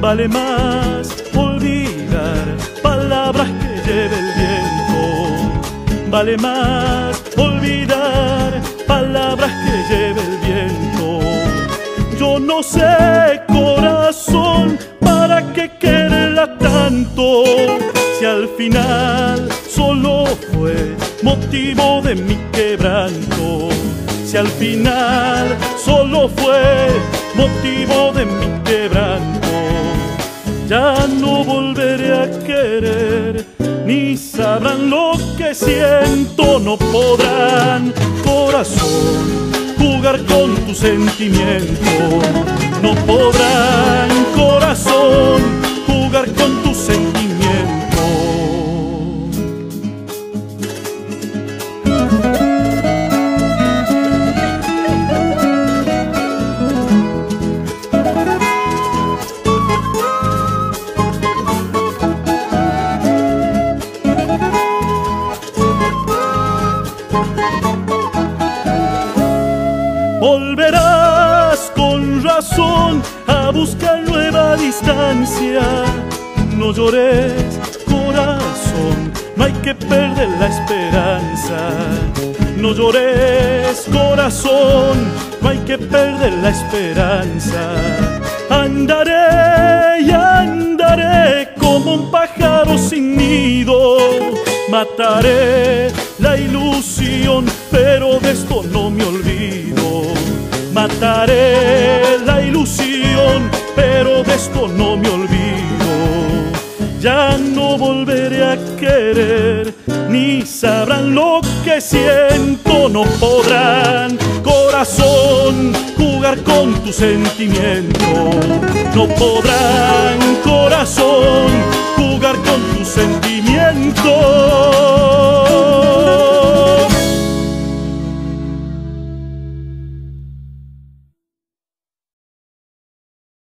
Vale más olvidar palabras que lleve el viento. Vale más olvidar palabras que lleve el viento. Yo no sé, corazón, para qué quererla tanto. Si al final solo fue motivo de mi quebranto. Si al final solo fue motivo de mi quebranto. Ya no volveré a querer, ni sabrán lo que siento, no podrán, corazón, jugar con tu sentimiento. No podrán, corazón, jugar con tu sentimiento. Volverás con razón a buscar nueva distancia. No llores, corazón, no hay que perder la esperanza. No llores, corazón, no hay que perder la esperanza. Andaré y andaré como un pájaro sin nido. Mataré la ilusión, pero de esto no me olvido. Mataré la ilusión, pero de esto no me olvido. Ya no volveré a querer, ni sabrán lo que siento, no podrán, corazón, jugar con tu sentimiento. No podrán, corazón, jugar con tu sentimiento.